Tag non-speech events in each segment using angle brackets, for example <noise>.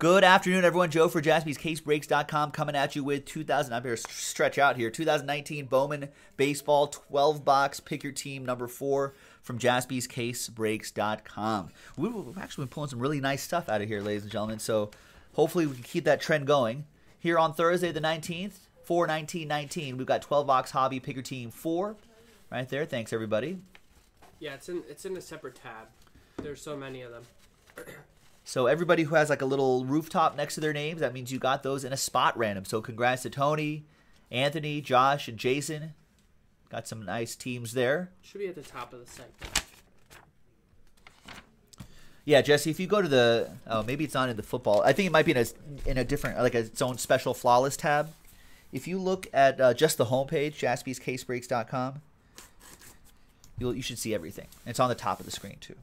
Good afternoon, everyone. Joe for jaspyscasebreaks.com coming at you with 2000. I better stretch out here. 2019 Bowman Baseball 12 box. Pick your team number four from jaspyscasebreaks.com. We've actually been pulling some really nice stuff out of here, ladies and gentlemen. So hopefully we can keep that trend going. Here on Thursday, the 19th, 4 19 19, we've got 12 box hobby. Pick your team four right there. Thanks, everybody. Yeah, it's in it's in a separate tab. There's so many of them. <clears throat> So everybody who has like a little rooftop next to their names, that means you got those in a spot random. So congrats to Tony, Anthony, Josh, and Jason. Got some nice teams there. Should be at the top of the site. Yeah, Jesse, if you go to the oh maybe it's not in the football. I think it might be in a in a different like a, its own special flawless tab. If you look at uh, just the homepage, jaspyscasebreaks.com, you'll you should see everything. It's on the top of the screen too.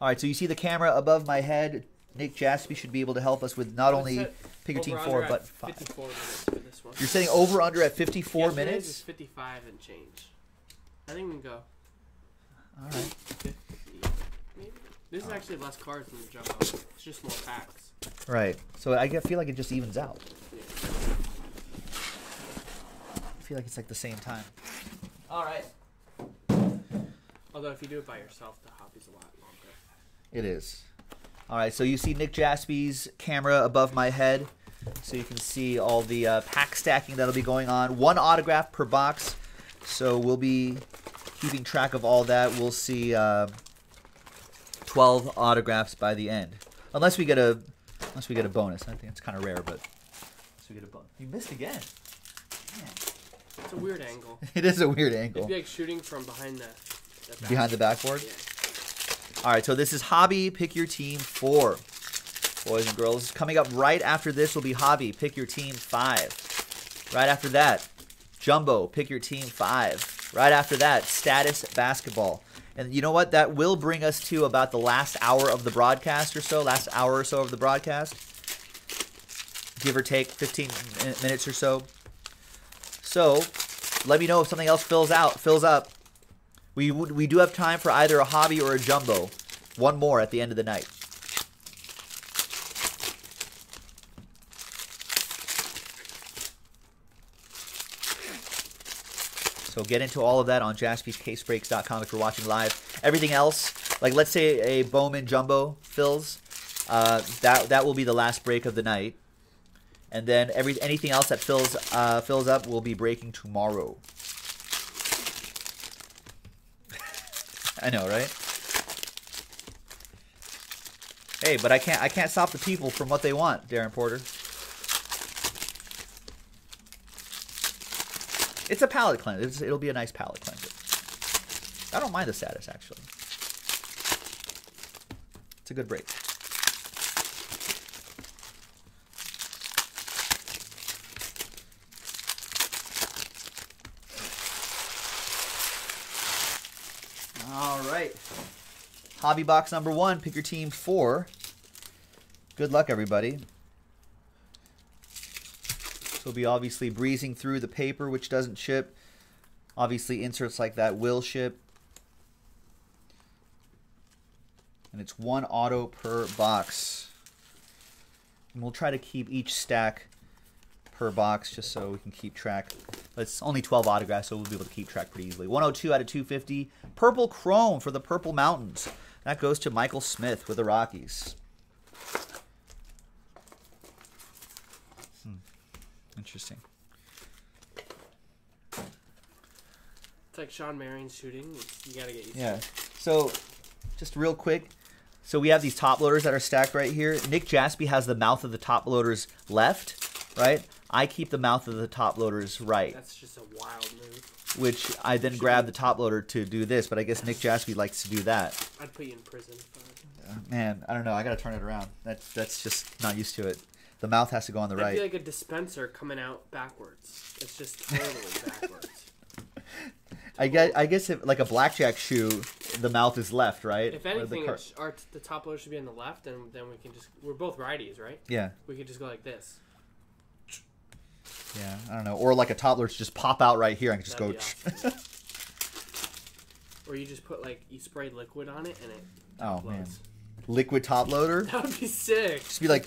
All right, so you see the camera above my head. Nick Jaspy should be able to help us with not only pick team four, but five. 54 minutes for this one. You're saying over under at 54 Yesterday's minutes? is 55 and change. I think we can go. All right. 50, maybe. This is actually less cards than the jumbo. It's just more packs. Right. So I feel like it just evens out. Yeah. I feel like it's like the same time. All right. Although if you do it by yourself, the hobby's a lot. It is. All right. So you see Nick Jaspy's camera above my head, so you can see all the uh, pack stacking that'll be going on. One autograph per box. So we'll be keeping track of all that. We'll see uh, 12 autographs by the end, unless we get a unless we get a bonus. I think it's kind of rare, but unless we get a bonus. You missed again. Man. It's a weird angle. <laughs> It is a weird It'd angle be like shooting from behind the, the behind the backboard. Yeah. All right, so this is Hobby Pick Your Team 4. Boys and girls, coming up right after this will be Hobby Pick Your Team 5. Right after that, Jumbo Pick Your Team 5. Right after that, Status Basketball. And you know what? That will bring us to about the last hour of the broadcast or so, last hour or so of the broadcast. Give or take 15 minutes or so. So, let me know if something else fills out, fills up. We we do have time for either a hobby or a jumbo. One more at the end of the night. So get into all of that on jaspyscasebreaks.com if you're watching live. Everything else, like let's say a Bowman jumbo fills, uh, that that will be the last break of the night, and then every anything else that fills uh, fills up will be breaking tomorrow. I know, right? Hey, but I can't I can't stop the people from what they want, Darren Porter. It's a palate cleanser. It's, it'll be a nice palate cleanser. I don't mind the status actually. It's a good break. All right. Hobby box number one. Pick your team four. Good luck, everybody. So we'll be obviously breezing through the paper, which doesn't ship. Obviously, inserts like that will ship. And it's one auto per box. And we'll try to keep each stack per box just so we can keep track. It's only 12 autographs, so we'll be able to keep track pretty easily. 102 out of 250. Purple Chrome for the Purple Mountains. That goes to Michael Smith with the Rockies. Hmm. Interesting. It's like Shawn Marion shooting. You gotta get used Yeah. to it. So, just real quick. So we have these top loaders that are stacked right here. Nick Jaspy has the mouth of the top loaders left, right? I keep the mouth of the top loaders right, That's just a wild move. which I then grab the top loader to do this. But I guess Nick Jaspy likes to do that. I'd put you in prison. Uh, Man, I don't know. I gotta turn it around. That's that's just not used to it. The mouth has to go on the That'd be right. like a dispenser coming out backwards. It's just totally <laughs> backwards. I guess I guess if like a blackjack shoe, the mouth is left, right? If the anything, it's, our, the top loader should be on the left, and then we can just. We're both righties, right? yeah, We could just go like this. Yeah. I don't know. Or like a top loader just pop out right here and just That'd go. awesome. or you just put like you spray liquid on it and it Oh, explodes. liquid top loader. That would be sick. Just be like,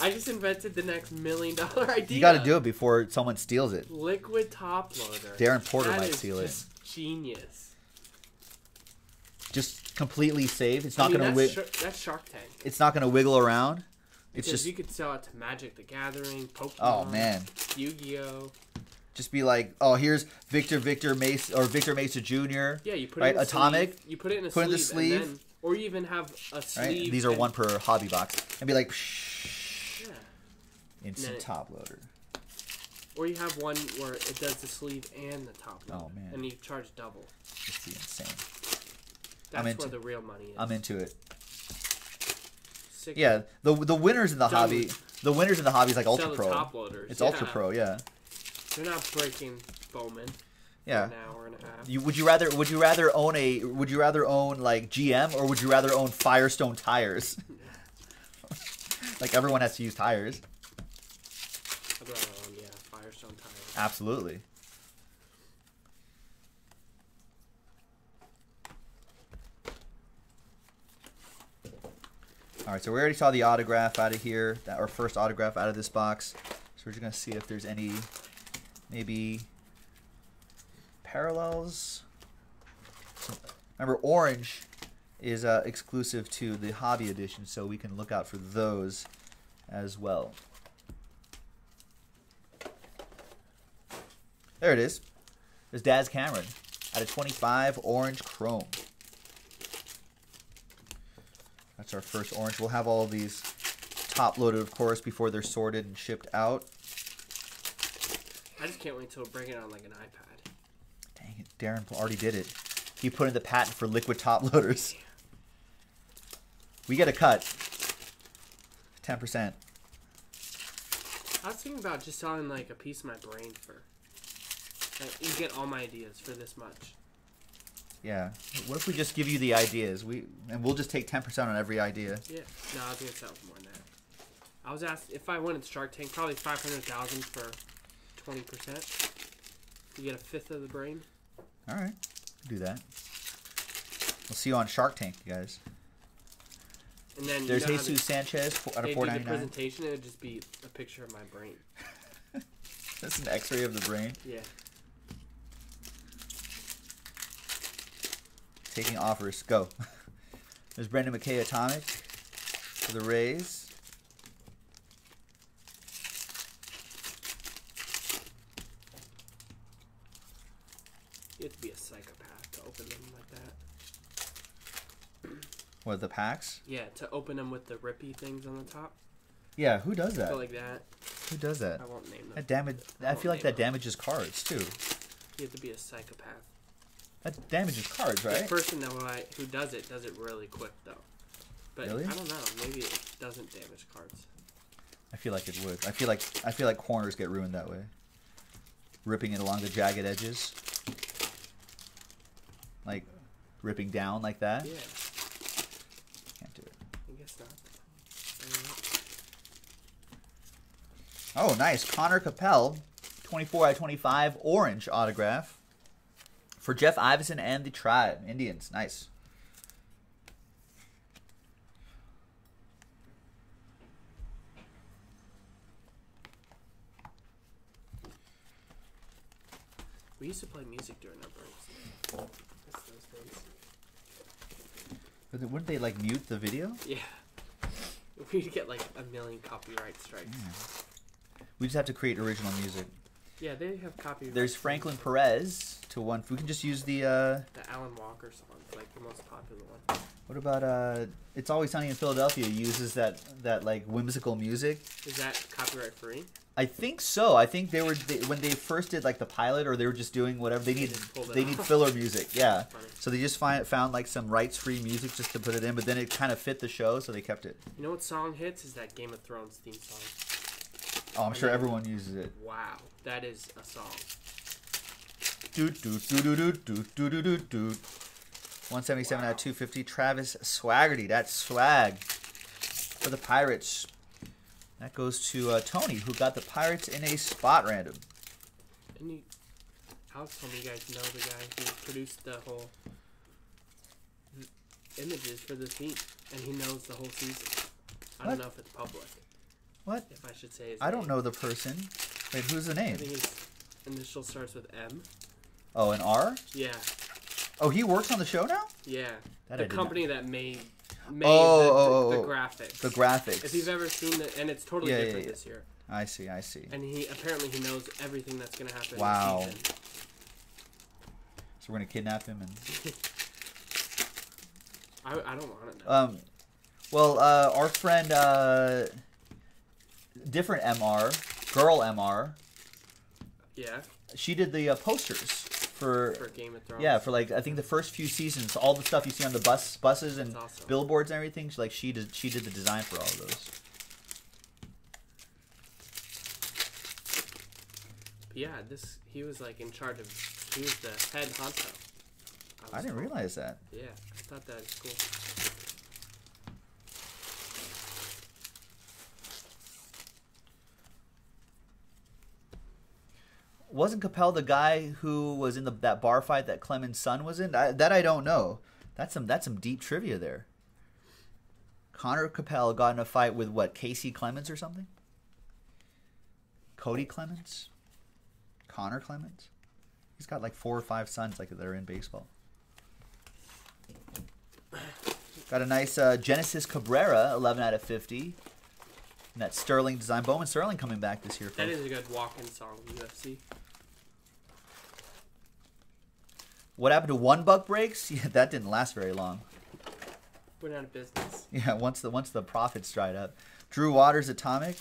I just invented the next million dollar idea. you got to do it before someone steals it. Liquid top loader. Darren Porter That might steal it. Genius. Just completely safe. It's I not mean, gonna that's, Shar- that's Shark Tank. It's not gonna wiggle around. It's just you could sell it to Magic the Gathering, Pokemon, oh man. Yu-Gi-Oh. Just be like, oh, here's Victor Victor Mace or Victor Mesa Jr. Yeah, you put Right, it in a Atomic, Sleeve. You put it in a put it in sleeve, the sleeve. then, or you even have a sleeve. Right? These are one per hobby box. And be like, Psh, Yeah. instant top loader. Or you have one where it does the sleeve and the top. Oh, loader, man. And you charge double. It's insane. That's into- where the real money is. I'm into it. Sick. Yeah, the the winners in the Done hobby, the winners in the hobby is like Ultra Pro. top loaders. It's yeah. Ultra Pro, yeah, They're not breaking Bowman. yeah. An hour and a half. You would you rather would you rather own a would you rather own like GM or would you rather own Firestone tires? <laughs> like everyone has to use tires. I'd rather own, yeah, Firestone tires. Absolutely. All right, so we already saw the autograph out of here, that our first autograph out of this box. So we're just gonna see if there's any, maybe parallels. Remember, orange is uh, exclusive to the hobby edition, so we can look out for those as well. There it is. There's Daz Cameron out of 25 orange chrome. That's our first orange. We'll have all of these top loaded, of course, before they're sorted and shipped out. I just can't wait till bring it on like an iPad. Dang it, Darren already did it. He put in the patent for liquid top <laughs> loaders. We get a cut. 10%. I was thinking about just selling like a piece of my brain for. Like, you get all my ideas for this much. Yeah. What if we just give you the ideas? We and we'll just take 10% on every idea. Yeah. No, I was gonna sell for more than that. I was asked if I went in Shark Tank, probably five hundred thousand for twenty percent. You get a fifth of the brain. All right. Do that. We'll see you on Shark Tank, you guys. And then There's you know Jesus Sanchez fo- out they, of do the 499. presentation. It would just be a picture of my brain. <laughs> That's an X-ray of the brain. Yeah. Taking offers. Go. <laughs> There's Brendan McKay Atomic for the Rays. You have to be a psychopath to open them like that. <clears throat> What the packs? Yeah, to open them with the rippy things on the top. Yeah, who does that? Like that. Who does that? I won't name them. That damage. I feel like that damages cards too. You have to be a psychopath. That damages cards, right? The person that who, I, who does it does it really quick though. But Really? I don't know. Maybe it doesn't damage cards. I feel like it would. I feel like I feel like corners get ruined that way. Ripping it along the jagged edges. Like ripping down like that. Yeah, Can't do it. I guess not. I don't know. Oh, nice. Connor Capel, 24 out of 25, orange autograph for Jeff Iverson and the Tribe Indians. Nice. We used to play music during our breaks. Miss those days. But Wouldn't they like mute the video? Yeah. <laughs> We'd get like a million copyright strikes. We just have to create original music. Yeah, they have copyright. There's Franklin Perez to one. We can just use the. uh The Alan Walker song, like the most popular one. What about uh? It's always sunny in Philadelphia. Uses that that like whimsical music. Is that copyright free? I think so. I think they were they, when they first did like the pilot, or they were just doing whatever. They They need just pulled it they need filler music. <laughs> Yeah. So they just find found like some rights free music just to put it in, but then it kind of fit the show, so they kept it. You know what song hits? Is that Game of Thrones theme song. Oh, I'm sure everyone uses it. Wow, that is a song. Doot doot doot doot doot doot doot doot doot. 177 out of 250. Travis Swaggerty. That's swag for the Pirates. That goes to uh, Tony, who got the Pirates in a spot random. And you, Alex told me you guys know the guy who produced the whole images for the team, and he knows the whole season. I What? don't know if it's public. What? If I should say I don't know the person. Wait, who's the I name? think his initial starts with M. Oh, an R? Yeah, Oh, he works on the show now? yeah. That the company that made made Oh, the, the, oh, the oh, oh. graphics. The graphics. If you've ever seen it, and it's totally Yeah, yeah, different yeah. this year. I see, I see. And he apparently he knows everything that's gonna happen. Wow. So we're gonna kidnap him and <laughs> I, I don't want to know. um well uh our friend uh different MR, girl MR, yeah, she did the uh, posters for for Game of Thrones. yeah, for like I think the first few seasons, all the stuff you see on the bus buses and awesome. billboards and everything, she, like she did she did the design for all of those. But yeah, this he was like in charge of. He was the head honcho. I was didn't told. realize that. Yeah, I thought that was cool. Wasn't Capel the guy who was in the that bar fight that Clemens' son was in? I, that I don't know. That's some that's some deep trivia there. Connor Capel got in a fight with what Kacy Clemens or something. Cody Clemens, Connor Clemens. He's got like four or five sons like that are in baseball. Got a nice uh, Genesis Cabrera, 11 out of 50. And that Sterling design. Bowman Sterling coming back this year. That folks. is a good walk-in song, UFC. What happened to one buck breaks? <laughs> Yeah, that didn't last very long. Went out of business. Yeah, once the once the profits dried up. Drew Waters Atomic.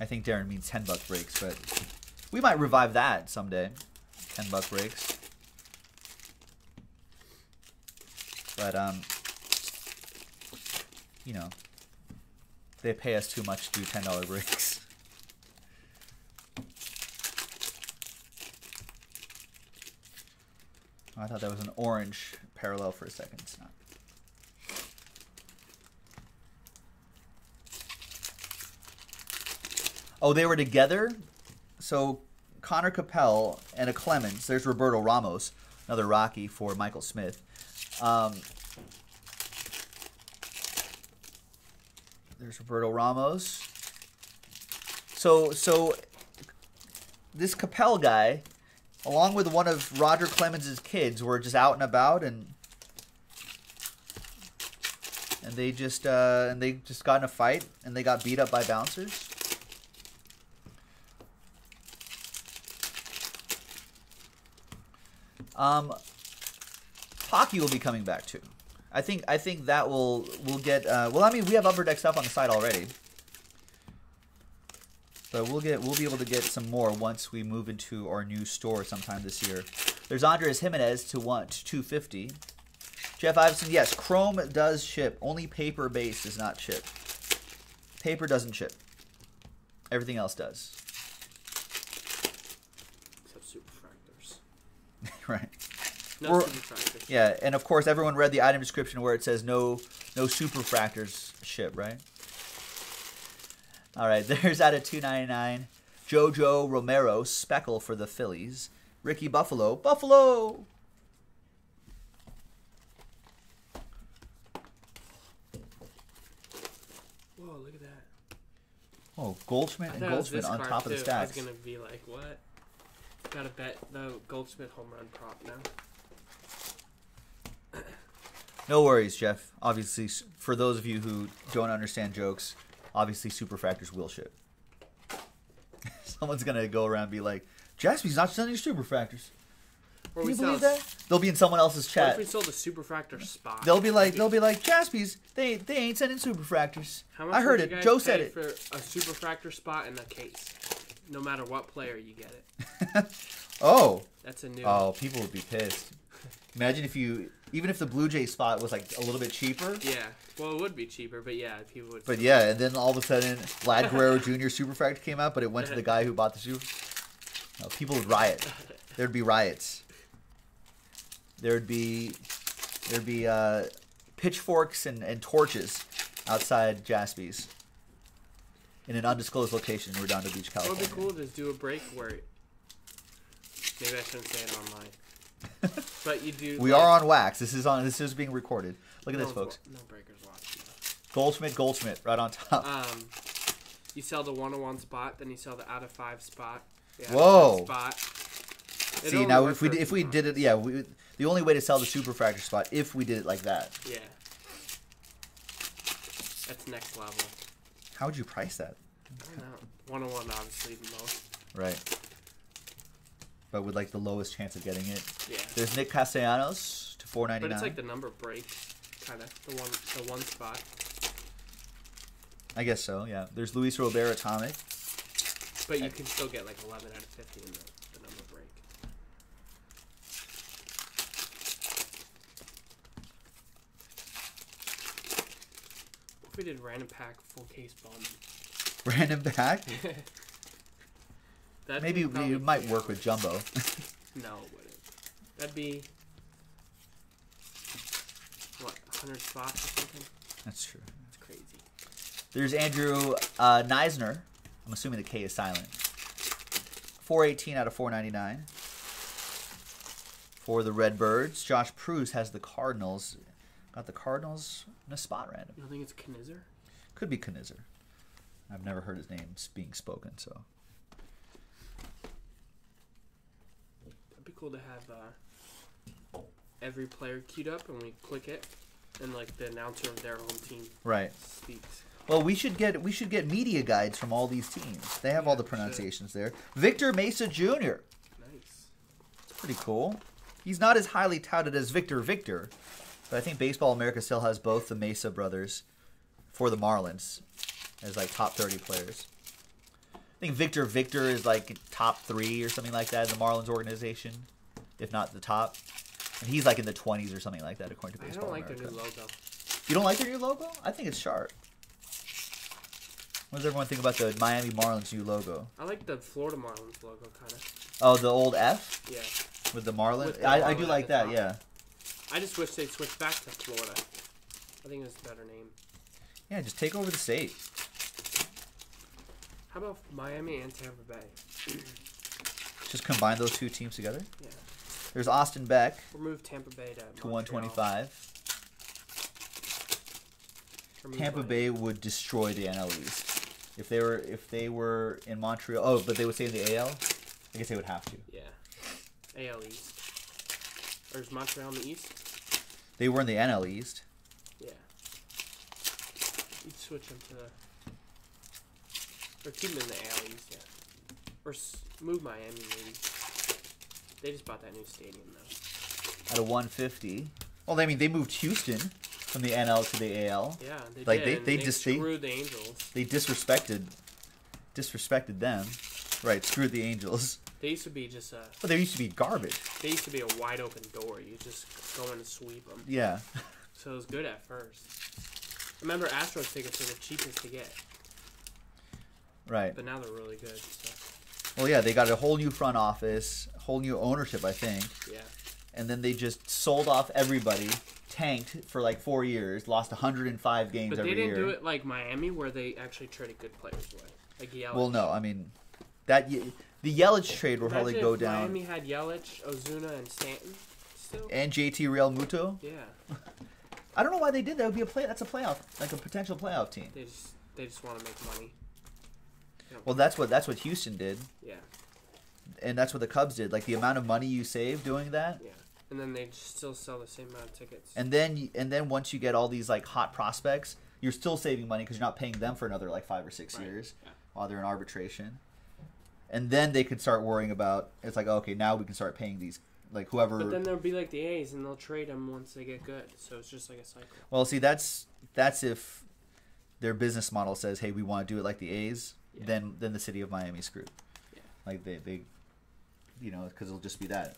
I think Darren means ten buck breaks, but we might revive that someday. Ten buck breaks. But um you know, they pay us too much to do ten dollar breaks. <laughs> I thought that was an orange parallel for a second. It's not. Oh, they were together. So Connor Capel and a Clemens. There's Roberto Ramos, another Rocky for Michael Smith. Um, there's Roberto Ramos. So so this Capel guy, along with one of Roger Clemens' kids, were just out and about and and they just uh, and they just got in a fight and they got beat up by bouncers. Um, hockey will be coming back too. I think I think that will will get. Uh, well, I mean, we have upper deck stuff on the side already, but we'll get we'll be able to get some more once we move into our new store sometime this year. There's Andres Gimenez to want two fifty. Jeff Iverson, yes, Chrome does ship. Only paper base does not ship. Paper doesn't ship. Everything else does. Except superfractors. <laughs> right. No superfractors. Yeah, and of course everyone read the item description where it says no no superfractors ship, right? All right, <laughs> there's out of 299. Jojo Romero speckle for the Phillies. Ricky Buffalo, Buffalo. Whoa, look at that. Oh, Goldschmidt and Goldschmidt on top of the too. I was gonna be like, what? Gotta bet the Goldschmidt home run prop now. No worries, Jeff. Obviously, for those of you who don't understand jokes, obviously superfractors will ship. <laughs> Someone's gonna go around and be like, "Jaspy's not sending superfractors." Or Can we you believe that? They'll be in someone else's chat. What chat. if we sold a superfractor spot? They'll be like, they'll be like, Jaspy's. They they ain't sending superfractors. How much I heard it. you guys Joe pay said it. for a superfractor spot in the case. No matter what player you get it. <laughs> Oh, That's a new. oh, people would be pissed. Imagine if you, even if the Blue Jay spot was like a little bit cheaper. Yeah. Well, it would be cheaper, but yeah, people would. But yeah, and then all of a sudden, Vlad Guerrero <laughs> Jr. Superfractor came out, but it went to the <laughs> guy who bought the super. No, people would riot. There'd be riots. There'd be, there'd be uh, pitchforks and, and torches outside Jaspy's. In an undisclosed location in Redondo Beach, What would be cool to just do a break where. Maybe I shouldn't say it online. <laughs> but you do. We like- are on wax. This is on. This is being recorded. Look at no this, folks. No breakers watching. Goldschmidt, Goldschmidt, right on top. Um, you sell the one on one spot, then you sell the out of five spot. the out of Whoa. five Spot. It See now, if we did, if we did it, yeah, we, the only way to sell the superfractor spot if we did it like that. Yeah. That's next level. How would you price that? I don't know. One on one, obviously, the most. Right. But with like the lowest chance of getting it. Yeah. There's Nick Castellanos to four ninety nine. But it's like the number break, kind of the one, the one spot. I guess so. Yeah. There's Luis Robert Atomic. But you can still get like 11 out of 50 in the, the number break. What if we did random pack full case bomb? Random pack. <laughs> That'd Maybe it might work with. Jumbo. <laughs> <laughs> No, it wouldn't. That'd be what 100 spots or something. That's true. That's crazy. There's Andrew uh, Knizner. I'm assuming the K is silent. 418 out of 499. For the Redbirds, Josh Pruse has the Cardinals. Got the Cardinals in a spot random. You don't think it's Knizer? Could be Knizer. I've never heard his name being spoken, so. It'd be cool to have uh, every player queued up and we click it, and like the announcer of their home team Right. speaks. Well, we should get we should get media guides from all these teams. They have all the pronunciations there. Victor Mesa Jr. Nice. It's pretty cool. He's not as highly touted as Victor Victor, but I think Baseball America still has both the Mesa brothers for the Marlins as like top 30 players. I think Victor Victor is like top three or something like that in the Marlins organization, if not the top. And he's like in the 20s or something like that, according to I Baseball don't like America. their new logo. You don't like their new logo? I think it's sharp. What does everyone think about the Miami Marlins new logo? I like the Florida Marlins logo, kind of. Oh, the old F Yeah. with the Marlin. With the I, I do like that. top. Yeah, I just wish they'd switch back to Florida. I think it's a better name. yeah. Just take over the state. How about Miami and Tampa Bay? Just combine those two teams together. Yeah. There's Austin Beck Remove Tampa Bay to, to 125. Remove Tampa Miami. Bay would destroy the NL East if they were if they were in Montreal. Oh, but they would stay in the AL. I guess they would have to. Yeah. AL East. Or is Montreal in the East? They were in the NL East. Yeah. You'd switch them to the. Or keep them in the AL East, yeah. Or s- move Miami, maybe. They just bought that new stadium, though. Out of 150. Well, I mean, they moved Houston from the NL to the AL. Yeah, they Like, did. they- they they just- they- screwed the Angels. They disrespected disrespected them. Right, screwed the Angels. They used to be just a. But they used to be garbage. They used to be a wide open door. You just go in and sweep them. Yeah. So it was good at first. Remember, Astros tickets were the cheapest to get, Right. but now they're really good. So Well, yeah, they got a whole new front office, whole new ownership, I think, yeah, and then they just sold off everybody, tanked for like four years, lost 105 games but every they didn't year. do it like Miami, where they actually traded good players away. Like Yelich. Well, no, I mean, that the Yelich trade will probably go down, Miami had Yelich, Ozuna, and Stanton still. and JT Realmuto. yeah, <laughs> I don't know why they did that. It would be a play. That's a playoff, like a potential playoff team. they just they just want to make money. Well, that's what that's what Houston did, Yeah, and that's what the Cubs did. Like the amount of money you save doing that, yeah, and then they still sell the same amount of tickets. and then and then once you get all these like hot prospects, you're still saving money because you're not paying them for another like five or six Right, years yeah. while they're in arbitration. And then they could start worrying about it's like okay now we can start paying these like whoever. But then they'll be like the A's, and they'll trade them once they get good. So it's just like a cycle. well, see that's that's if their business model says hey we want to do it like the A's, Yeah. then then the city of Miami screwed. Yeah. Like they they, you know because it'll just be that.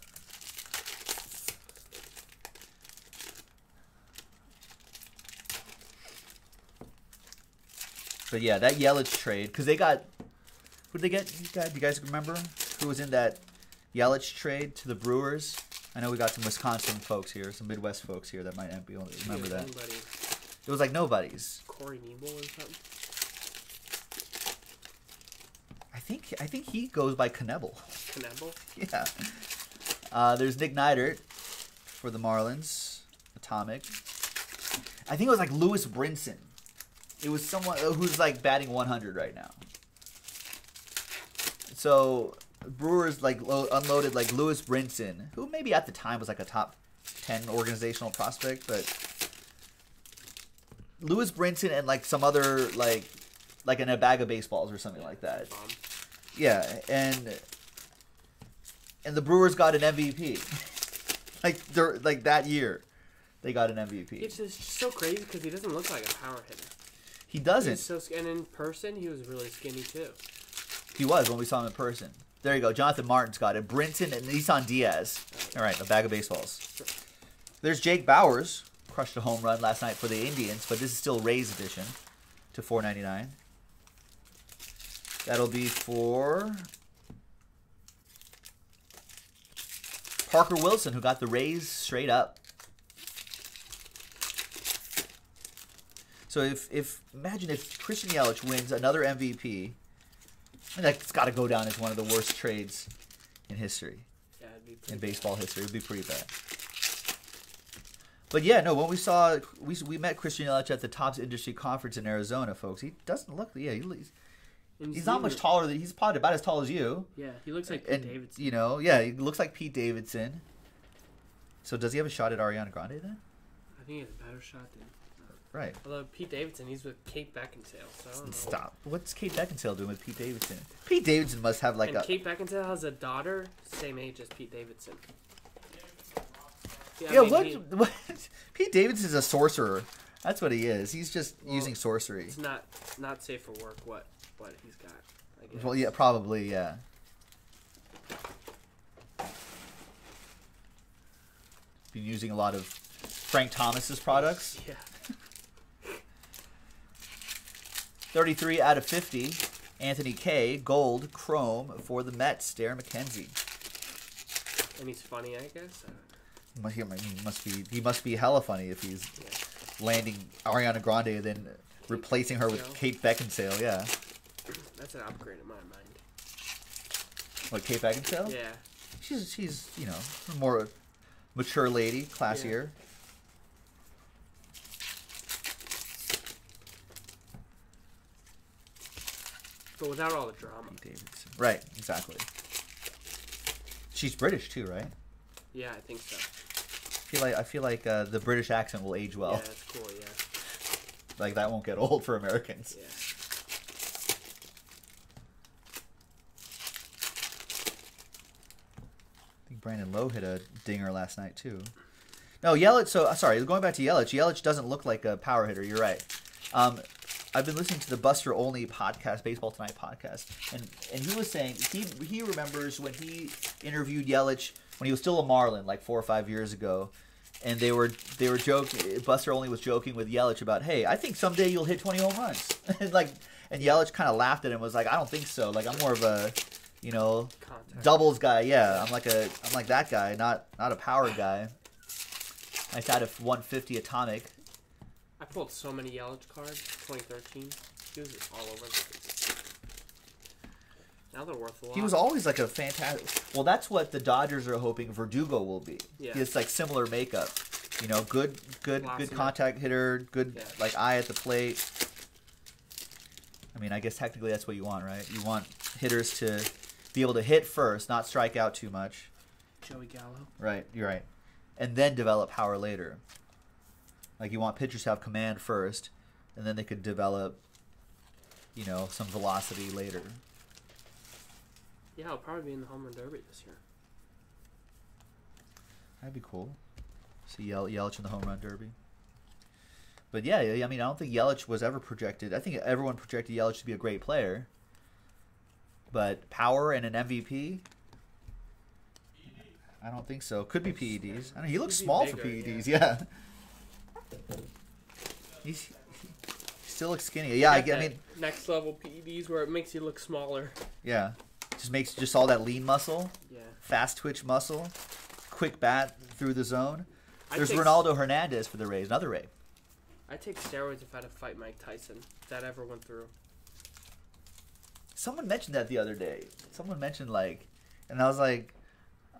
But yeah, that Yelich trade because they got who did they get? You guys, do you guys remember who was in that Yelich trade to the Brewers? I know we got some Wisconsin folks here, some Midwest folks here that might not be able to remember that. anybody. It was like nobody's. Corey or something? I think I think he goes by Knebel. Knebel? <laughs> yeah. Uh, there's Nick Neidert for the Marlins. Atomic. I think it was like Lewis Brinson. It was someone uh, who's like batting 100 right now. So Brewers like lo- unloaded like Lewis Brinson, who maybe at the time was like a top 10 organizational prospect, but Lewis Brinson and like some other like like in a bag of baseballs or something like that. Yeah, and and the Brewers got an MVP. <laughs> like they're like that year, they got an MVP. It's just so crazy because he doesn't look like a power hitter. He doesn't. He's so and in person he was really skinny too. He was when we saw him in person. There you go. Jonathan Martin's got it. Brinson and Isan Diaz. All right, a bag of baseballs. There's Jake Bauers. Crushed a home run last night for the Indians, but this is still Rays edition to 4.99. That'll be for Parker Wilson, who got the Rays straight up. So if if imagine if Christian Yelich wins another MVP, that's got to go down as one of the worst trades in history, Yeah, it'd be pretty in bad. baseball history. It would be pretty bad. But yeah, no. When we saw we we met Christian Yelich at the Topps Industry Conference in Arizona, folks. He doesn't look. Yeah, he, he's, not much taller than he's probably about as tall as you. Yeah, he looks like Pete and Davidson. you know, yeah, he looks like Pete Davidson. So does he have a shot at Ariana Grande then? I think he has a better shot than. Uh, right. Although Pete Davidson, he's with Kate Beckinsale, so I don't know. Stop. What's Kate Beckinsale doing with Pete Davidson? Pete Davidson must have like and a. Kate Beckinsale has a daughter, same age as Pete Davidson. I Yeah, mean, what, he- <laughs> what? Pete Davidson's a sorcerer. That's what he is. He's just Well, using sorcery. it's not not safe for work. What what he's got? I guess. Well, yeah, probably, yeah. Been using a lot of Frank Thomas's products. <laughs> Yeah. 33 out of 50. Anthony Kay Gold Chrome for the Mets. Darren McKenzie. And he's funny, I guess. Uh, He he must be he must be hella funny if he's yeah. landing Ariana Grande and then replacing her with Kate Beckinsale. Yeah, That's an upgrade in my mind. what Kate Beckinsale? Yeah. She's she's you know a more mature lady, classier. But without all the drama. Pete Davidson. Right, exactly. She's British too, right? Yeah, I think so. I feel like I feel like uh, the British accent will age well. Yeah, that's cool, yeah. Like that won't get old for Americans. Yeah. I think Brandon Lowe hit a dinger last night too. No, Yelich. So uh, sorry, going back to Yelich. Yelich doesn't look like a power hitter. You're right. Um, I've been listening to the Buster Olney podcast, Baseball Tonight podcast, and and he was saying he he remembers when he interviewed Yelich when he was still a Marlin, like four or five years ago, and they were they were joking. Buster Olney was joking with Yelich about, hey, I think someday you'll hit 20 home runs, <laughs> and like, and Yelich kind of laughed at him, was like, I don't think so. Like I'm more of a, you know, Contact. doubles guy. Yeah, I'm like a I'm like that guy, not not a power guy. I had a 150 atomic. I pulled so many Yelich cards. 2013. He was all over. the place. Now they're worth a lot. He was always like a fantastic. Well, that's what the Dodgers are hoping Verdugo will be. Yeah. He has like similar makeup. You know, good, good, good of- contact hitter, good Yeah. like eye at the plate. I mean, I guess technically that's what you want, right? You want hitters to be able to hit first, not strike out too much. Joey Gallo. Right, you're right. And then develop power later. Like you want pitchers to have command first, and then they could develop, you know, some velocity later. Yeah, I'll probably be in the home run derby this year. That'd be cool. See Yel- Yelich in the home run derby. But yeah, yeah, I mean, I don't think Yelich was ever projected. I think everyone projected Yelich to be a great player. But power and an MVP, I don't think so. Could be PEDs. I mean, he looks He'd be small for PEDs. Yeah. He's he still looks skinny. Yeah, I, I mean, next level PEDs where it makes you look smaller. yeah, just makes just all that lean muscle, Yeah. fast twitch muscle, quick bat through the zone. There's take- Ronaldo Hernandez for the Rays, another Ray. I'd take steroids if I had to fight Mike Tyson. If that ever went through. Someone mentioned that the other day. Someone mentioned like, and I was like,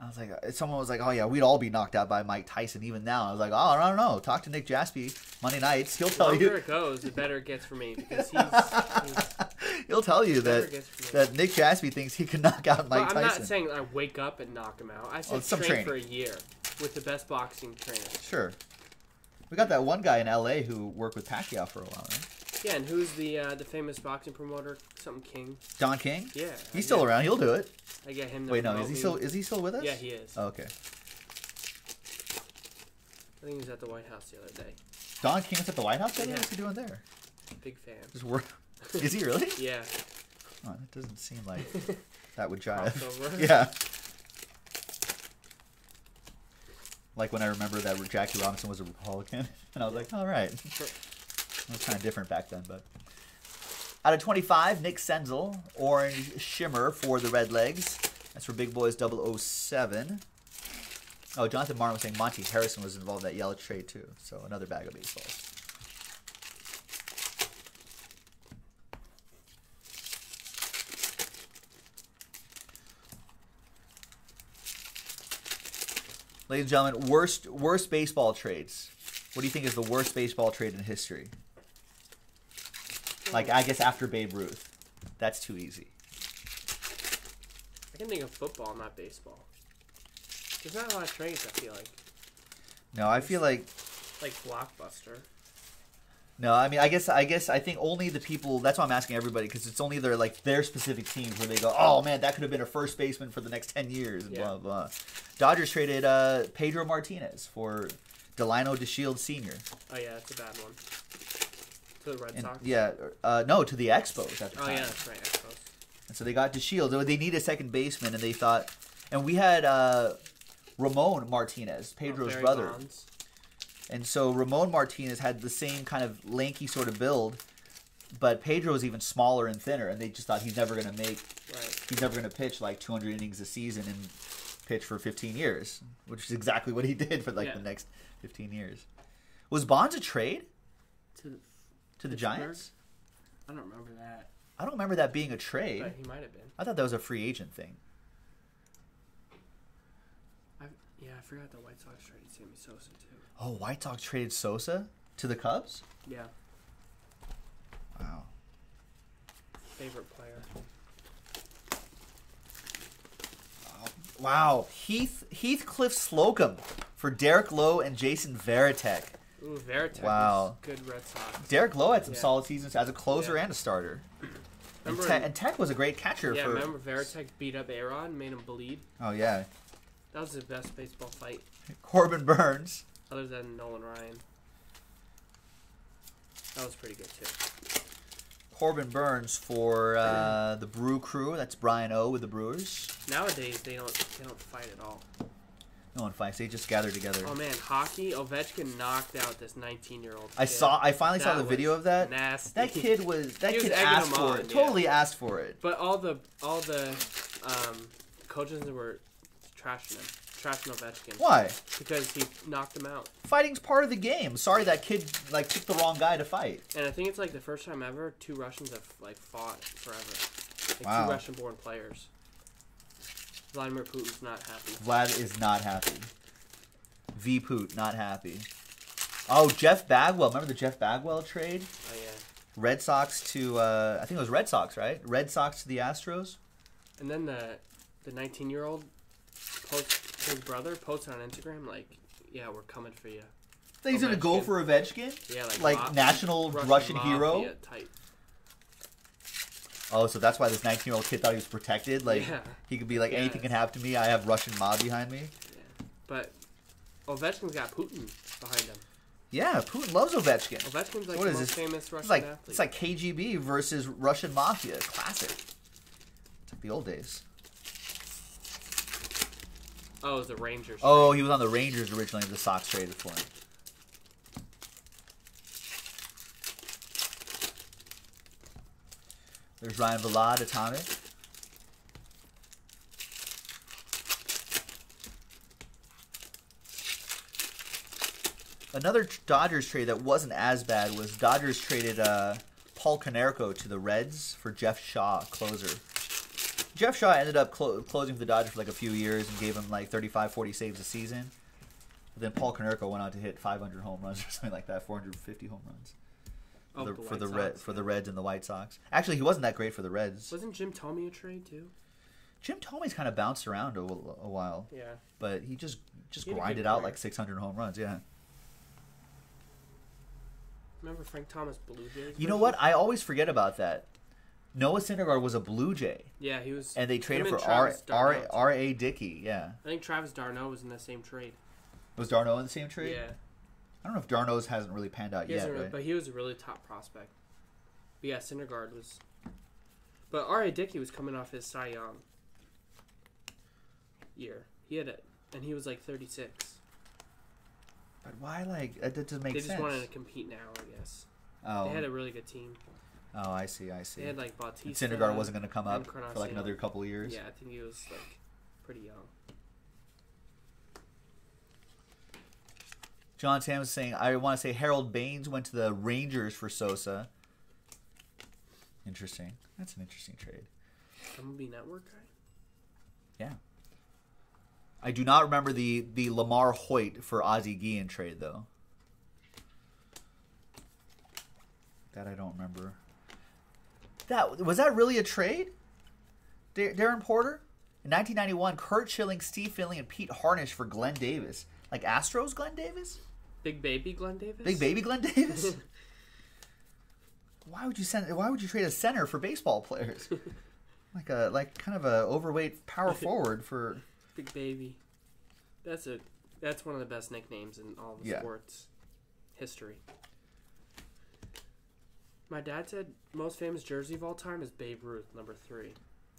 I was like, uh, someone was like, oh yeah, we'd all be knocked out by Mike Tyson even now. I was like, oh, I don't know. Talk to Nick Jaspy Monday nights. He'll The tell longer you. it goes, the better it gets for me because he's. <laughs> he's He'll tell you that it gets for me. that Nick Jaspy thinks he can knock out Well, Mike I'm Tyson. not saying I wake up and knock him out. I said Oh, train for a year with the best boxing trainer. Sure. We got that one guy in L.A. who worked with Pacquiao for a while, right? Yeah, and who's the uh, the famous boxing promoter? Something King. Don King. Yeah, He's still around. He'll do it. I get him. Wait, no, is he me. still is he still with us? Yeah, he is. Oh, okay. I think he was at the White House the other day. Don King King's at the White House. Yeah. is he doing there? Big fan. Just work. Is he really? <laughs> Yeah. Oh, that doesn't seem like <laughs> that would jive. <laughs> Yeah. Like when I remember that Jackie Robinson was a Republican, and I was like, all right. It was kind of different back then, but. Out of 25, Nick Senzel, Orange Shimmer for the Red Legs. That's for Big Boys 007. Oh, Jonathan Martin was saying Monte Harrison was involved in that yellow trade too. So another bag of baseballs. Ladies and gentlemen, worst worst baseball trades. What do you think is the worst baseball trade in history? Like I guess after Babe Ruth. That's too easy. I can think of football, not baseball. There's not a lot of trades. I feel like No, I feel like like blockbuster. no. I mean, I guess I guess I think only the people. That's why I'm asking everybody because it's only their like their specific teams where they go, oh man, that could have been a first baseman for the next ten years. And Yeah. Blah blah. Dodgers traded uh, Pedro Martinez for Delino DeShield Sr. Oh yeah, that's a bad one. To the Red And, Sox. yeah, uh, no, to the Expos at the Oh time. yeah, that's right. Expos. And so they got DeShield. They need a second baseman, and they thought, and we had uh, Ramon Martinez, Pedro's Oh, brother. Bonds. And so Ramon Martinez had the same kind of lanky sort of build, but Pedro was even smaller and thinner, and they just thought he's never going to make, Right. he's never going to pitch like 200 innings a season and pitch for 15 years, which is exactly what he <laughs> did for like Yeah. the next 15 years. Was Bonds a trade To the, to the Pittsburgh? Giants? I don't remember that, I don't remember that being a trade. but he might have been. I thought that was a free agent thing. I, yeah, I forgot the White Sox traded Sammy Sosa too. Oh, White Sox traded Sosa to the Cubs? Yeah, Wow. favorite player. Wow. Heath Heathcliff Slocumb for Derek Lowe and Jason Varitek. Ooh, Varitek. Wow. good Red Sox. Derek Lowe had some Yeah. solid seasons as a closer Yeah. and a starter. And, <clears throat> Te- and Tech was a great catcher yeah, for. remember Varitek beat up Aaron, made him bleed. Oh yeah, That was the best baseball fight, Corbin Burnes. other than Nolan Ryan. That was pretty good too. Corbin Burnes for uh, the Brew Crew. That's Brian O with the Brewers. Nowadays they don't they don't fight at all. No one fights. They just gather together. Oh man, hockey! Ovechkin knocked out this 19 year old. I saw. I finally saw the video of that. Nasty. That kid was. That He kid egging asked for on, it. yeah. Totally asked for it. But all the all the um, coaches were trashing him, trashing Ovechkin Why? because he knocked him out. Fighting's part of the game. Sorry that kid like picked the wrong guy to fight. And I think it's like the first time ever two Russians have like fought forever. Like Wow. two Russian-born players. Vladimir Putin's not happy. Vlad is not happy. V Poot not happy. Oh, Jeff Bagwell. Remember the Jeff Bagwell trade? Oh yeah. Red Sox to uh, I think it was Red Sox, right? Red Sox to the Astros. And then the the 19 year old post his brother posted on Instagram like, yeah, we're coming for you. He's gonna go Ovechkin. for Ovechkin, Yeah, like like national Russian, hero. type. Oh, so that's why this 19 year old kid thought he was protected. Like Yeah. he could be like Yeah. anything can happen to me. I have Russian mob behind me. Yeah. But Ovechkin's got Putin behind him. Yeah, Putin loves Ovechkin. Ovechkin's like What the is most this? famous Russian It's like athlete. it's like KGB versus Russian mafia. Classic. It's like the old days. oh, it was the Rangers. Oh, he was on the Rangers originally. The Sox traded for him. There's Ryan Vilade Atomic. Another Dodgers trade that wasn't as bad was Dodgers traded uh, Paul Konerko to the Reds for Jeff Shaw, closer. Jeff Shaw ended up clo- closing for the Dodgers for like a few years and gave him like 35, 40 saves a season. But then Paul Konerko went on to hit 500 home runs or <laughs> something like that, 450 home runs Oh, the, the for White the Red for yeah. the Reds and the White Sox. Actually, he wasn't that great for the Reds. Wasn't Jim Thome a trade too? Jim Thome's kind of bounced around a, a while, Yeah. but he just just He had a good grinded out like 600 home runs. Yeah. Remember Frank Thomas Blue Jays? You know what? I always forget about that. Noah Syndergaard was a Blue Jay, Yeah, he was. and they traded for R R. R A Dickey. Yeah, I think Travis d'Arnaud was in the same trade. was d'Arnaud in the same trade? Yeah, I don't know if d'Arnaud's hasn't really panned out he yet. really, Right? but he was a really top prospect. But yeah, Syndergaard was. But R.A. Dickey was coming off his Cy Young year. He had it, and he was like 36. But why? Like that doesn't make sense. they just sense. wanted to compete now, I guess. oh, They had a really good team. oh, I see. I see. They had like And Bautista. Syndergaard wasn't going to come up for like another couple years. Yeah, I think he was like pretty young. John Sam is saying, I want to say Harold Baines went to the Rangers for Sosa. Interesting. That's an interesting trade. MLB Network guy. Yeah. I do not remember the the LaMarr Hoyt for Ozzie Guillen trade though. That I don't remember. That was that really a trade? Da- Darren Porter in 1991, Curt Schilling, Steve Finley, and Pete Harnisch for Glenn Davis. Like Astros, Glenn Davis, Big baby Glenn Davis. big baby Glenn Davis. <laughs> why would you send? Why would you trade a center for baseball players? <laughs> like a like kind of a overweight power <laughs> forward for Big baby. That's a that's one of the best nicknames in all the Yeah. sports history. My dad said most famous jersey of all time is Babe Ruth, number three.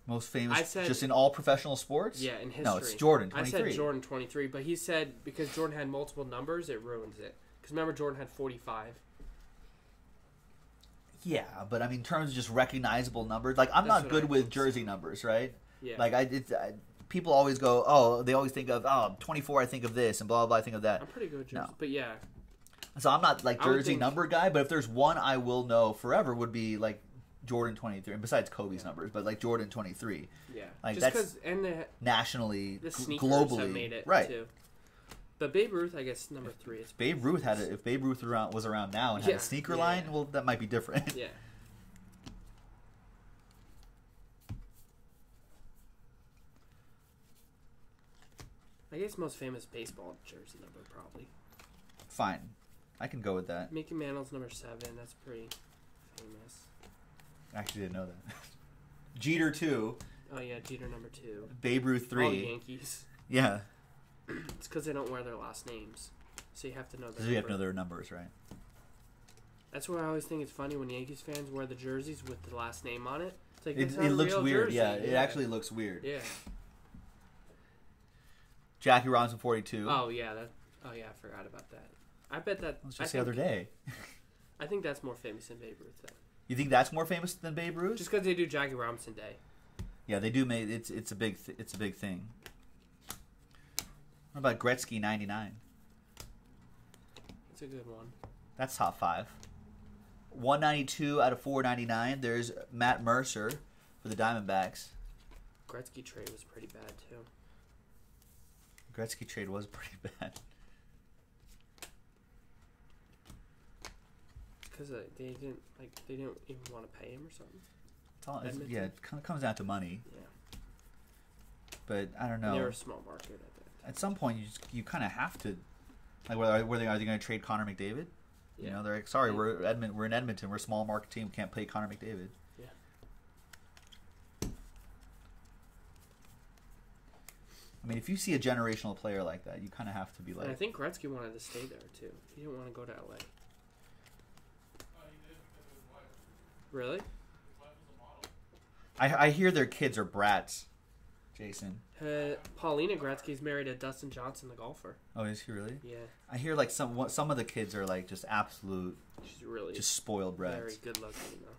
Most famous, I said- just in all professional sports. Yeah, in history. No, it's Jordan. I 23. said Jordan twenty three, but he said because Jordan had multiple numbers, it ruins it. Because remember, Jordan had forty five. Yeah, but I mean, in terms of just recognizable numbers, like I'm That's not good I with jersey numbers, right? Yeah. Like I, it's, I, people always go, oh, they always think of, oh, 24, I think of this, and blah blah blah, I think of that. I'm pretty good with No. but yeah, So I'm not like jersey think- number guy, but if there's one I will know forever, would be like Jordan 23, and besides Kobe's numbers, but like Jordan 23 yeah. Like, Just that's- and the nationally, the globally, made it right? too. But Babe Ruth, I guess number three is Babe Ruth had it. If Babe Ruth around, was around now and had a sneaker yeah. line, well, that might be different. yeah. <laughs> I guess most famous baseball jersey number probably. Fine, I can go with that. Mickey Mantle's number seven. That's pretty famous. I actually didn't know that. <laughs> Jeter two, Oh yeah, Jeter number two. Babe Ruth All three. Yankees. <clears throat> Yeah, It's because they don't wear their last names, so you have to know. so Their you have to know number. their numbers, right? That's why I always think it's funny when Yankees fans wear the jerseys with the last name on it. It's like It, that's not it a looks real weird. jersey. Yeah, it actually looks weird. Yeah. Jackie Robinson forty two. Oh yeah, that. Oh yeah, I forgot about that. I bet that. That was I just the think, other day. <laughs> I think that's more famous than Babe Ruth. Then. You think that's more famous than Babe Ruth? Just because they do Jackie Robinson Day. Yeah, they do make it's it's a big th- it's a big thing. What about Gretzky ninety nine? It's a good one. That's top five. One ninety two out of four ninety nine. There's Matt Mercer for the Diamondbacks. Gretzky trade was pretty bad too. Gretzky trade was pretty <laughs> bad. Because uh, they didn't like they didn't even want to pay him or something. It's all, it's, yeah, it kind of comes down to money. Yeah. But I don't know. They were a small market at that. At some point, you just you kind of have to. Like, were they are they going to trade Connor McDavid? You know, they're like, sorry, Yeah. we're Edmont, we're in Edmonton, we're a small market team, can't pay Connor McDavid. Yeah. I mean, if you see a generational player like that, you kind of have to be and I think Gretzky wanted to stay there too. He didn't want to go to LA. Really? I, I hear their kids are brats. Jason, Uh, Paulina Gretzky's married to Dustin Johnson, the golfer. oh, is he really? Yeah, I hear like some some of the kids are like just absolute, she's really just spoiled brats. very brats. good looking though.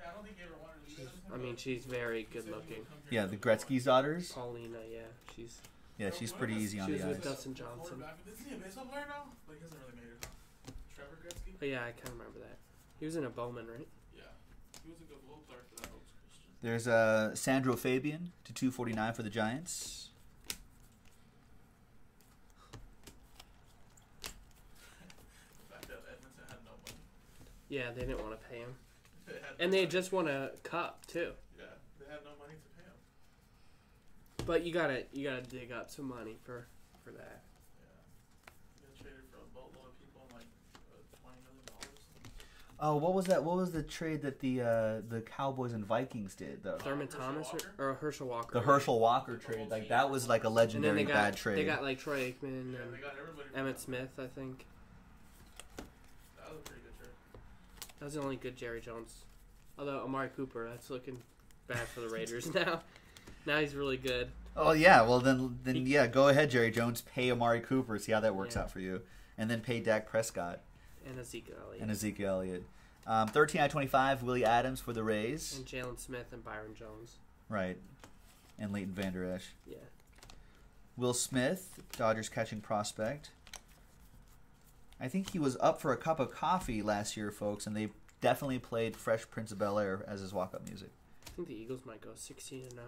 Yeah, I don't think he ever wanted to leave. I mean, she's very good looking. Yeah, the Gretzky's daughters. Paulina, yeah, she's Yeah, she's pretty easy on She was the with. Dustin Johnson. Isn't he a baseball player now? Like, he hasn't really made it. huh? Trevor Gretzky? Oh, yeah, I kind of remember that. He was in a Bowman, right? There's uh, Sandro Fabian to 249 for the Giants. The fact that Edmonton had no money. Yeah, they didn't want to pay him, They had and they money. just won a cup too. Yeah, they had no money to pay him. But you gotta you gotta dig up some money for for that. Yeah. He got traded for a boatload of people and like uh, $20 million. Oh, what was that? What was the trade that the uh, the Cowboys and Vikings did though? Thurman Herschel Thomas Walker? or, or Herschel Walker. The Herschel Walker trade, like that was like a And then legendary they got bad trade. they got like Troy Aikman Yeah, and they got Emmitt. Smith. I think That was a pretty good trade. that was the only good Jerry Jones. Although Amari Cooper, that's looking bad for the Raiders <laughs> now. Now he's really good. oh yeah, well then then yeah, go ahead, Jerry Jones, pay Amari Cooper, see how that works Yeah. out for you, and then pay Dak Prescott And Ezekiel Elliott. and Ezekiel Elliott. Um, 13 out of 25, Willy Adames for the Rays, and Jaylon Smith and Byron Jones. right, and Leighton Vander Esch. Yeah. Will Smith, Dodgers catching prospect. I think he was up for a cup of coffee last year, folks, and they definitely played Fresh Prince of Bel Air as his walk-up music. I think the Eagles might go 16 and 0.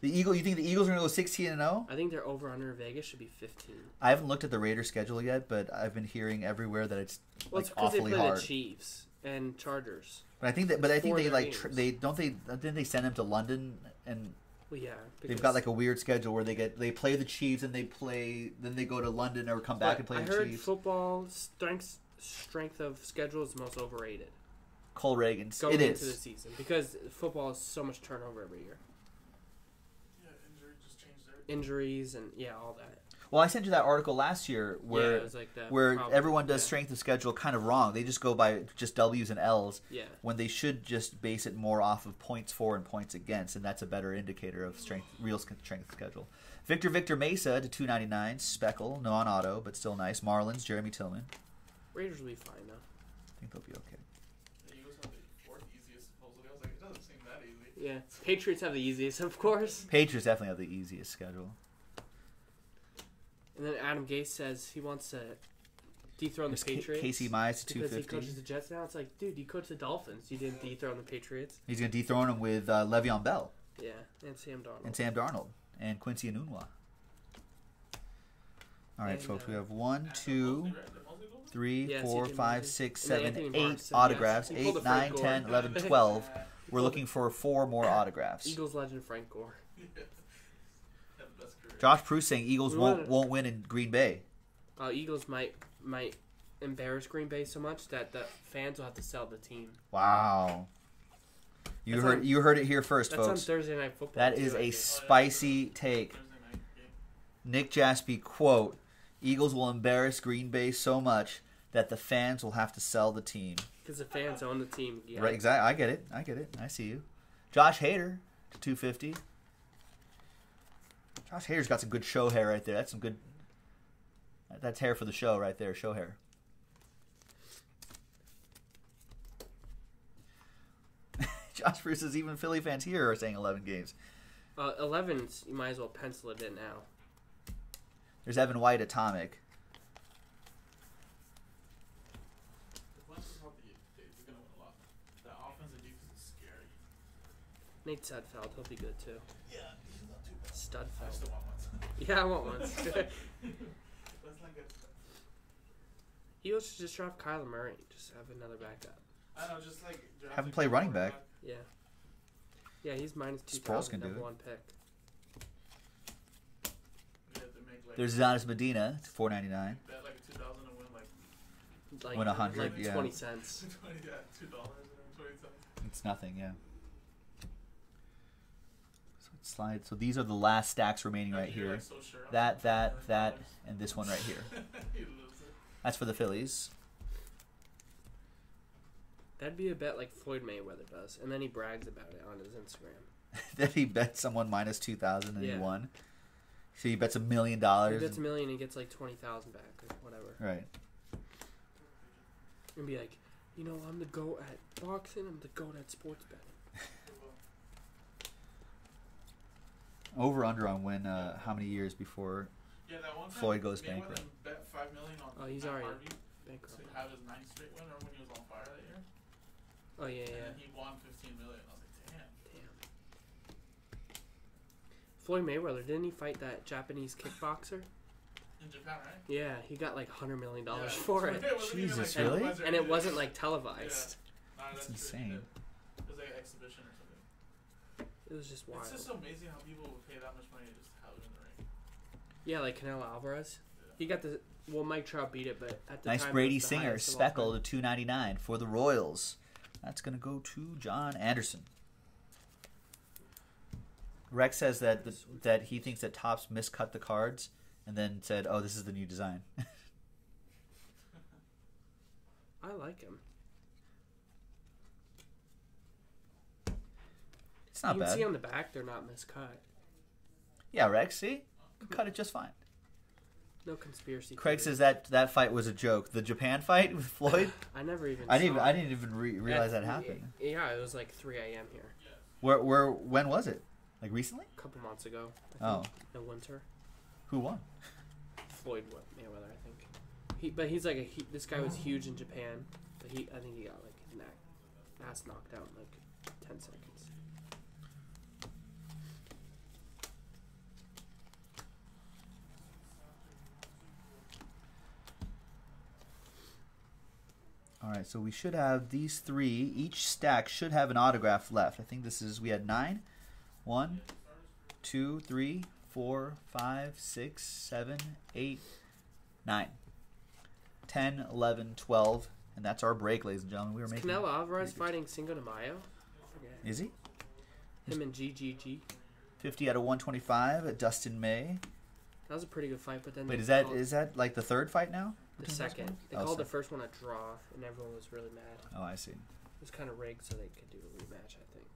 The Eagle, you think the Eagles are gonna go 16 and 0? I think their over under Vegas should be 15. I haven't looked at the Raiders schedule yet, but I've been hearing everywhere that it's Well, like it's because they play hard. the Chiefs and Chargers. But I think that, but I think they like tr- they don't they didn't they send him to London and Well, yeah. they've got like a weird schedule where they get they play the Chiefs and they play then they go to London or come back and play I the heard Chiefs. football strength strength of schedule is most overrated Cole Reagan's going it into the season because football is so much turnover every year, Yeah, injury just changed everything. Injuries and yeah, all that. Well, I sent you that article last year where was like where problem. everyone does yeah. strength of schedule kind of wrong. They just go by just W's and L's Yeah, when they should just base it more off of points for and points against, and that's a better indicator of strength, real strength schedule. Victor Victor Mesa to two ninety nine, Speckle, non auto, but still nice. Marlins, Jeremy Tillman. Raiders will be fine though. I think they'll be okay. Yeah, Patriots have the easiest, <laughs> of course. Patriots definitely have the easiest schedule. And then Adam Gase says he wants to dethrone the There's Ca- Patriots. Casey Mize to two because he coaches the Jets now. It's like, dude, you coach the Dolphins. You didn't dethrone the Patriots. He's gonna dethrone them with uh, Le'Veon Bell Yeah, and Sam Darnold. and Sam Darnold and Quincy Enunwa. All right, And, folks, we uh, have one, two, Mosley, right? Did Mosley go there? three, Yeah, four, CJ five, six, seven, eight autographs. yes. Eight, a Frank nine, 10, 11, 12. <laughs> We're looking for four more autographs. Eagles legend Frank Gore. Had the best career. Josh Proust saying Eagles We won't wanna- won't win in Green Bay. Uh, Eagles might might embarrass Green Bay so much that the fans will have to sell the team. Wow. You That's heard on- you heard it here first, That's on folks. Thursday Night Football. That too, is a spicy take. Thursday night game. Nick Jaspy quote: "Eagles will embarrass Green Bay so much that the fans will have to sell the team." Because the fans own the team. Yeah. Right? Exactly. I get it. I get it. I see you. Josh Hader to two fifty. Josh Hader's got some good show hair right there. That's some good. That's hair for the show right there. Show hair. <laughs> Josh Bruce says even Philly fans here are saying 11 games. Uh, 11s, you might as well pencil it in now. There's Evan White, Atomic. The Wentz is healthy, they- they're gonna win a lot. The offense and defense is scary. Nate Sudfeld, he'll be good too. Yeah, he's not too bad. I Studfeld. still want Wentz. <laughs> Yeah, I want one. <laughs> Let's not get. Eagles should just drop Kyler Murray. Just have another backup. I don't know, just like draft Have him play running back. quarterback. Yeah. Yeah, he's minus Sproles 2,000, can do it. one pick. We to There's Giannis Medina, 499. bet like two thousand and win like Like, Win 100, like yeah. 20 cents. <laughs> twenty yeah two dollars and twenty cents. It's nothing, yeah. So it slides. So these are the last stacks remaining right here. like, so sure on That, that, <laughs> that, and this one right here. <laughs> he. That's for the Phillies. That'd be a bet like Floyd Mayweather does, and then he brags about it on his Instagram. <laughs> then he bet someone minus 2,000 and he won. So he bets a million dollars. He bets a million, he gets like 20,000 back or whatever. Right. And be like, you know, I'm the goat at boxing, I'm the goat at sports betting. Over under on when? Uh, how many years before? Yeah, that one Floyd goes bankrupt. Bet five million on Oh, he's Matt already Harvey Bankrupt. to have his ninth straight win. Remember when he was on fire that year? Oh yeah, And yeah. then he won fifteen million. I was like, damn. Damn. Floyd Mayweather didn't he fight that Japanese kickboxer? In Japan, right? Yeah, he got like hundred million dollars Yeah. for <laughs> it, wasn't Jesus, like, really? televised and it wasn't like televised. Nah, That's that's insane. did. It was like an exhibition or something. It was just wild. It's just amazing how people would pay that much money to just have him in the ring. Yeah, like Canelo Alvarez. Yeah. He got the well, Mike Trout beat it, but at the Nice time, it Brady the Singer highest of all speckle time. to two ninety nine for the Royals. That's gonna go to John Anderson. Rex says that the, that he thinks that Topps miscut the cards and then said, "Oh, this is the new design." <laughs> I like him. It's not you can bad. see on the back they're not miscut. Yeah, Rex. See, mm-hmm. cut it just fine. No conspiracy. Craig theories. says that that fight was a joke. The Japan fight with <laughs> Floyd. I never even. I didn't. saw I didn't even re- realize At- that happened. Yeah, it was like 3 a.m. here Where? Where? When was it? Like recently? a couple months ago. I Oh, think, in winter. who won? Floyd Wa- Mayweather, I think. He, but he's like a he, this guy was huge in Japan, but he I think he got like his neck ass knocked out in like 10 seconds. All right, so we should have these three. Each stack should have an autograph left. I think this is we had nine. One, two, three, four, five, six, seven, eight, nine. 10, 11, 12. And that's our break, ladies and gentlemen. We were Is making. Canelo Alvarez fighting Cinco de Mayo? Is he? Him and GGG. 50 out of 125 at Dustin May. That was a pretty good fight, but then Wait, is that called is that like the third fight now? The second? They Oh, called the second. first one a draw, and everyone was really mad. Oh, I see. It was kind of rigged, so they could do a rematch. I think.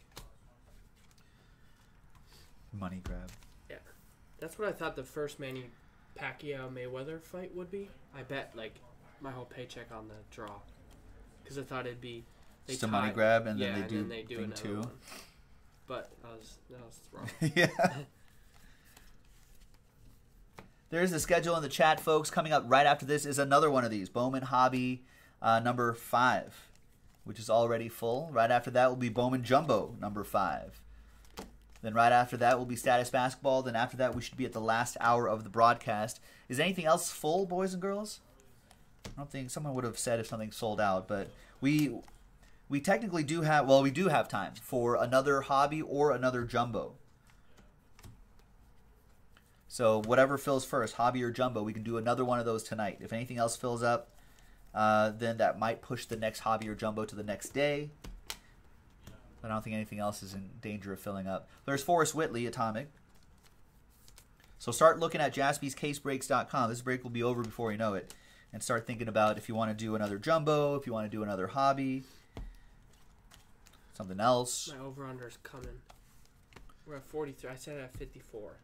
Money grab. Yeah. That's what I thought the first Manny Pacquiao Mayweather fight would be. I bet like my whole paycheck on the draw, because I thought it'd be they Just a money tie- grab, and yeah, then they and do then they do thing another two. one. But I was that was wrong. <laughs> yeah. <laughs> There's the schedule in the chat, folks. Coming up right after this is another one of these Bowman Hobby uh, number five, which is already full. Right after that will be Bowman Jumbo number five. Then right after that will be Status Basketball. Then after that we should be at the last hour of the broadcast. Is anything else full, boys and girls? I don't think someone would have said if something sold out, but we we technically do have well we do have time for another hobby or another jumbo. So whatever fills first, hobby or jumbo, we can do another one of those tonight. If anything else fills up, uh, then that might push the next hobby or jumbo to the next day. But I don't think anything else is in danger of filling up. There's Forrest Whitley, Atomic. So start looking at jaspyscasebreaks.com. This break will be over before you know it. And start thinking about if you want to do another jumbo, if you want to do another hobby, something else. My over under is coming. We're at 43. I said at 54.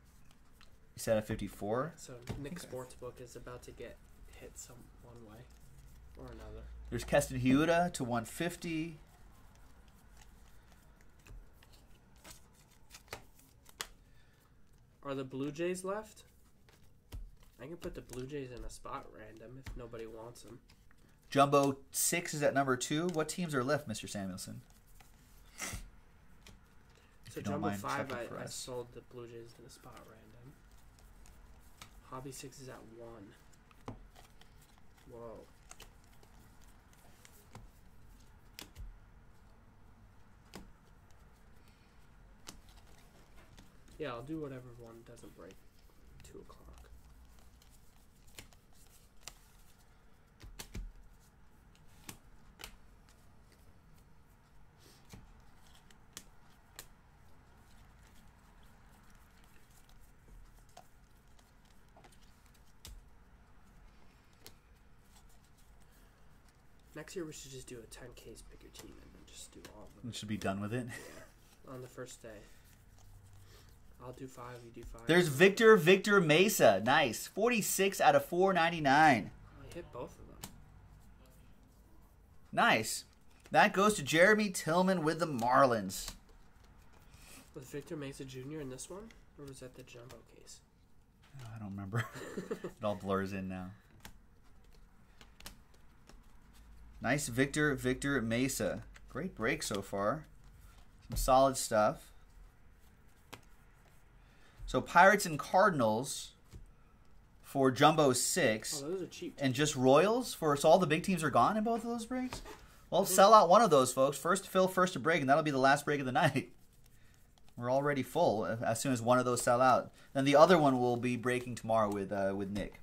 You said at 54. So Nick Okay. Sportsbook is about to get hit some one way or another. There's Keston Hiura to 150. Are the Blue Jays left? I can put the Blue Jays in a spot random if nobody wants them. Jumbo 6 is at number 2. What teams are left, Mr. Samuelson? If So Jumbo five, I, I sold the Blue Jays in a spot random. Hobby six is at one. Whoa. Yeah, I'll do whatever one doesn't break. Two o'clock. Next year we should just do a ten case pick your team and then just do all of them. We should be done with it. Yeah, on the first day. I'll do five. You do five. There's Victor Victor Mesa. Nice. 46 out of 499. I hit both of them. Nice. That goes to Jeremy Tillman with the Marlins. Was Victor Mesa Jr. in this one, or was that the jumbo case? I don't remember. <laughs> it all blurs in now. Nice Victor Victor Mesa. Great break so far. Some solid stuff. So Pirates and Cardinals for Jumbo Oh, six, those are cheap. and just Royals for so all the big teams are gone in both of those breaks. Well, sell out one of those, folks. First to fill, first to break, and that'll be the last break of the <laughs> night. We're already full uh, as soon as one of those sell out. Then the other one will be breaking tomorrow with uh, with Nick.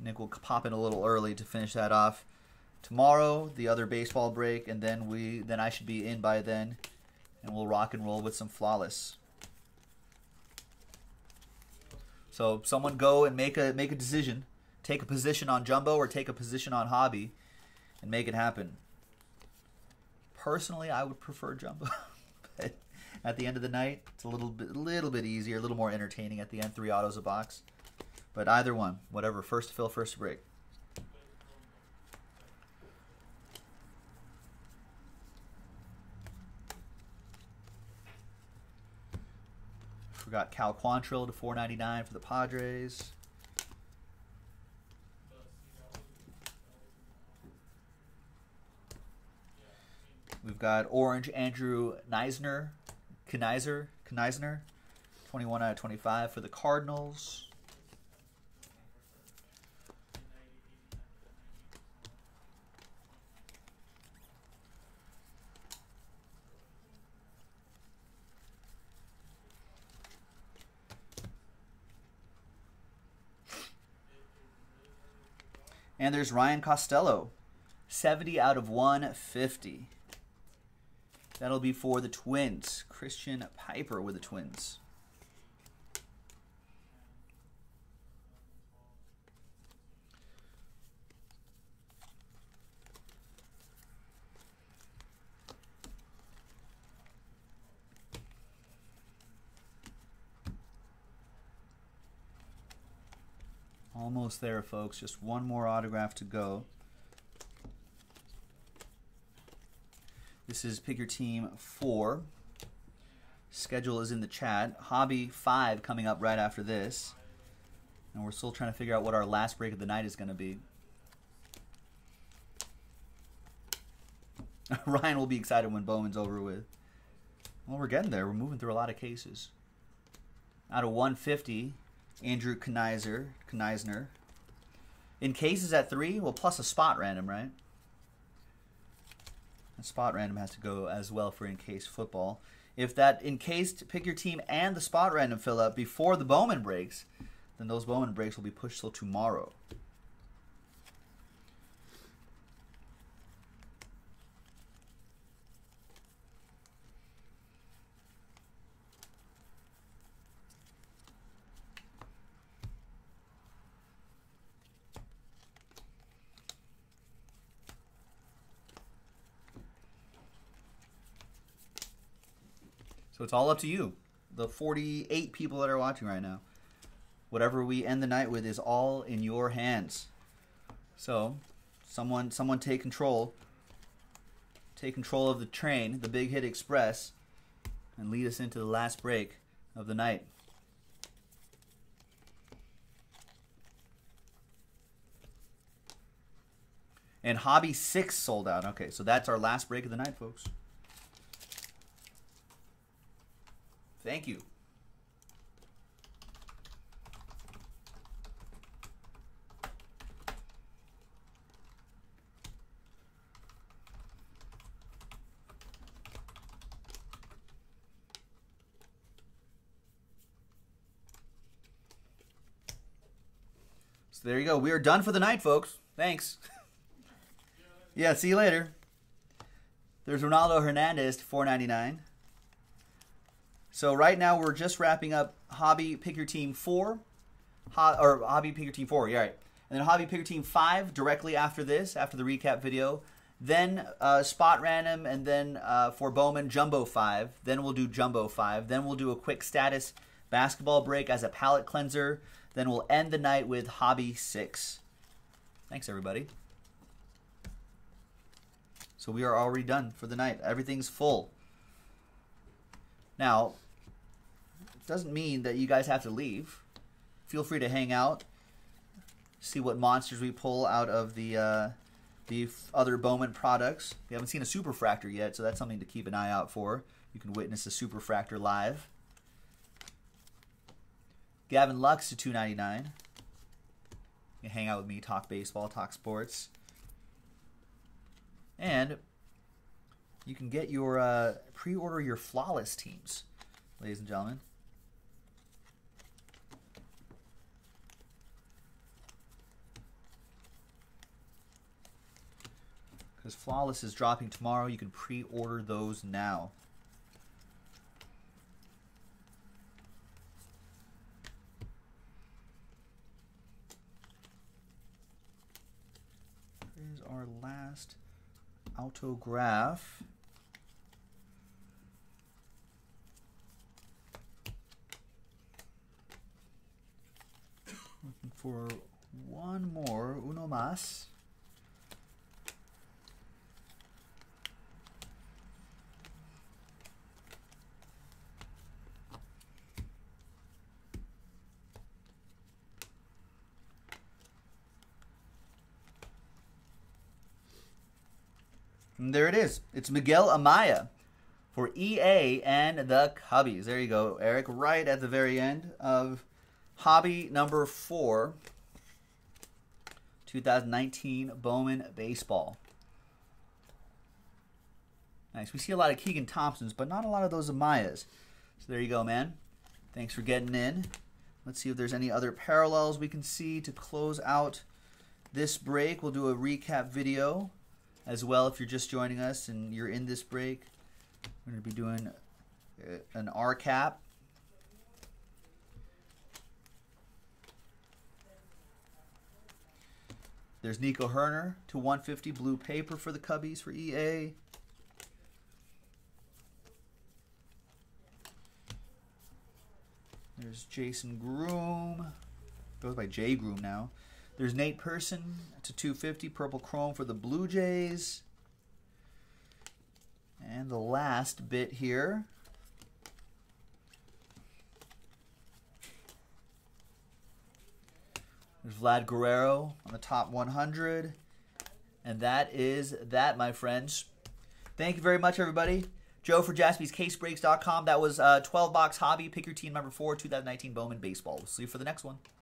Nick will pop in a little early to finish that off. Tomorrow, the other baseball break, and then we then I should be in by then, and we'll rock and roll with some flawless. So someone go and make a make a decision, take a position on jumbo or take a position on hobby, and make it happen. Personally, I would prefer jumbo, <laughs> but at the end of the night, it's a little bit a little bit easier, a little more entertaining at the end. Three autos a box, but either one, whatever. First to fill, first to break. got Cal Quantrill to 4.99 for the Padres. We've got Orange Andrew Knizner, Knizner, Knizner, 21 out of 25 for the Cardinals. And there's Ryan Costello, 70 out of 150. That'll be for the Twins. Christian Piper with the Twins. Almost there, folks. Just one more autograph to go. This is Pick Your Team 4. Schedule is in the chat. Hobby 5 coming up right after this. And we're still trying to figure out what our last break of the night is going to be. <laughs> Ryan will be excited when Bowman's over with. Well, we're getting there. We're moving through a lot of cases. Out of 150, Andrew Knizer, Knizner. In cases at 3, well, plus a spot random, right? A spot random has to go as well for encased football. If that encased pick your team and the spot random fill up before the Bowman breaks, then those Bowman breaks will be pushed till tomorrow. It's all up to you. The 48 people that are watching right now. Whatever we end the night with is all in your hands. So, someone someone take control. Take control of the train, the Big Hit Express, and lead us into the last break of the night. And Hobby 6 sold out. Okay, so that's our last break of the night, folks. Thank you. So there you go. We are done for the night, folks. Thanks. <laughs> yeah, see you later. There's Ronaldo Hernandez, four ninety nine. So right now we're just wrapping up Hobby Pick Your Team four, Ho- or Hobby Pick Your Team four. Yeah, right. And then Hobby Pick Your Team five directly after this, after the recap video. Then uh, Spot Random, and then uh, for Bowman Jumbo five. Then we'll do Jumbo five. Then we'll do a quick status basketball break as a palate cleanser. Then we'll end the night with Hobby six. Thanks everybody. So we are already done for the night. Everything's full. Now, it doesn't mean that you guys have to leave. Feel free to hang out, see what monsters we pull out of the uh, the other Bowman products. We haven't seen a Superfractor yet, so that's something to keep an eye out for. You can witness a Superfractor live. Gavin Lux to 299. You can hang out with me, talk baseball, talk sports. And you can get your uh, pre-order your flawless teams, ladies and gentlemen. Because flawless is dropping tomorrow, you can pre-order those now. Here's our last autograph. Looking for one more, uno más. And there it is. It's Miguel Amaya for EA and the Cubbies. There you go, Eric. Right at the very end of hobby number four, 2019 Bowman Baseball. Nice. We see a lot of Keegan Thompsons, but not a lot of those Amayas. So there you go, man. Thanks for getting in. Let's see if there's any other parallels we can see to close out this break. We'll do a recap video as well if you're just joining us and you're in this break. We're going to be doing uh, an R cap. There's Nico Hoerner to 150 blue paper for the Cubbies for EA. There's Jason Groome. Goes by J Groome now. There's Nate Pearson to 250 purple chrome for the Blue Jays. And the last bit here. There's Vlad Guerrero on the top 100. And that is that, my friends. Thank you very much, everybody. Joe for jaspyscasebreaks.com. That was uh, 12 box hobby. Pick your team number four, 2019 Bowman Baseball. We'll see you for the next one.